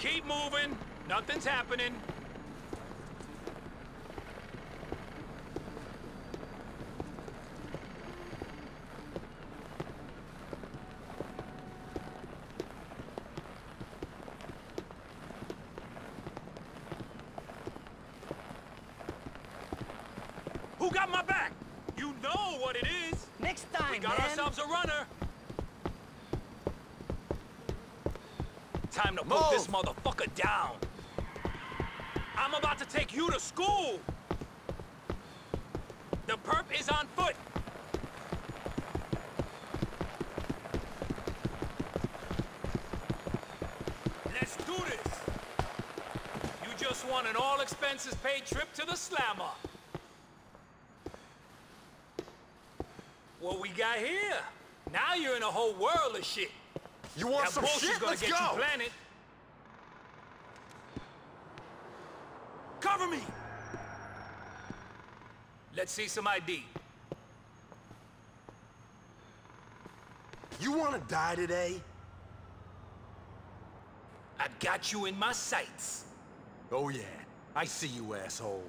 Keep moving. Nothing's happening. Who got my back? You know what it is. Next time, We got man. ourselves a runner. Time to put this motherfucker down. I'm about to take you to school. The perp is on foot. Let's do this. You just won an all expenses paid trip to the slammer. What we got here? Now you're in a whole world of shit. You want that some shit? Let's go. you planted. Cover me! Let's see some ID. You want to die today? I've got you in my sights. Oh yeah, I see you, asshole.